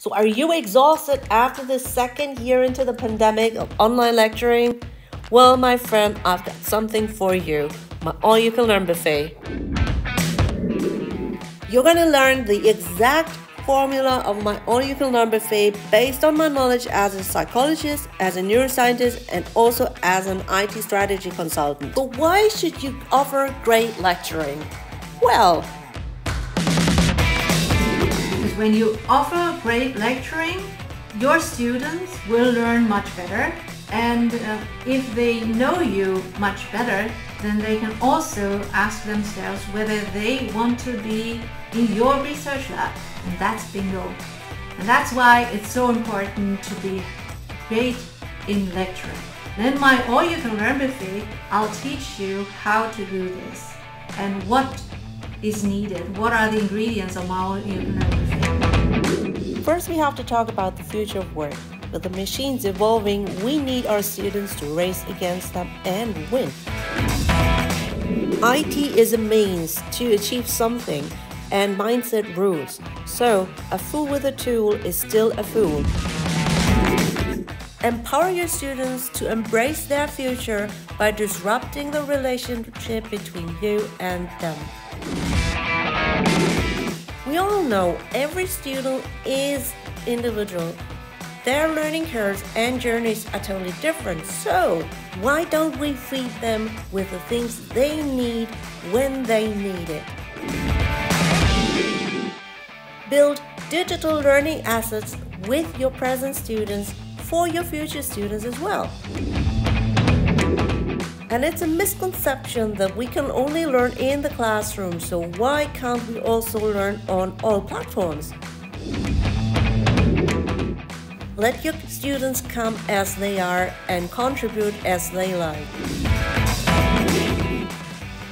So, are you exhausted after the second year into the pandemic of online lecturing? Well, my friend, I've got something for you my all you can learn buffet. You're gonna learn the exact formula of my all you can learn buffet based on my knowledge as a psychologist, as a neuroscientist, and also as an IT strategy consultant. But why should you offer great lecturing? Well, when you offer great lecturing, your students will learn much better. And uh, if they know you much better, then they can also ask themselves whether they want to be in your research lab. And that's bingo. And that's why it's so important to be great in lecturing. Then my All You Can Learn buffet, I'll teach you how to do this and what is needed. What are the ingredients of buffet. First, we have to talk about the future of work. With the machines evolving, we need our students to race against them and win. IT is a means to achieve something, and mindset rules. So, a fool with a tool is still a fool. Empower your students to embrace their future by disrupting the relationship between you and them. All know every student is individual. Their learning curves and journeys are totally different. So, why don't we feed them with the things they need when they need it? Build digital learning assets with your present students for your future students as well. And it's a misconception that we can only learn in the classroom, so why can't we also learn on all platforms? Let your students come as they are and contribute as they like.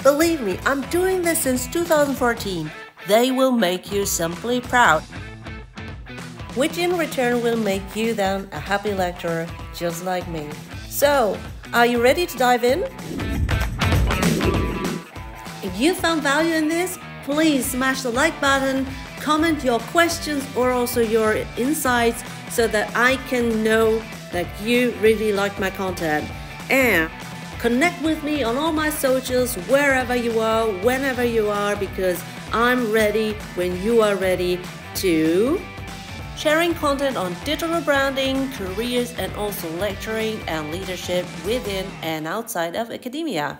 Believe me, I'm doing this since 2014. They will make you simply proud, which in return will make you then a happy lecturer just like me. So, are you ready to dive in? If you found value in this, please smash the like button, comment your questions or also your insights so that I can know that you really like my content. And connect with me on all my socials, wherever you are, whenever you are, because I'm ready when you are ready to sharing content on digital branding, careers, and also lecturing and leadership within and outside of academia.